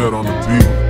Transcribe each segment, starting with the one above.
Talented on the beat.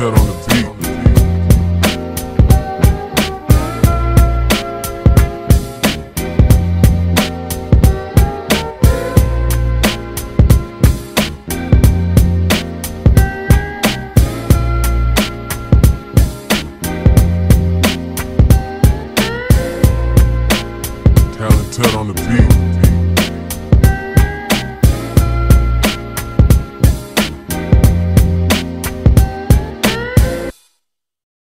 Talented on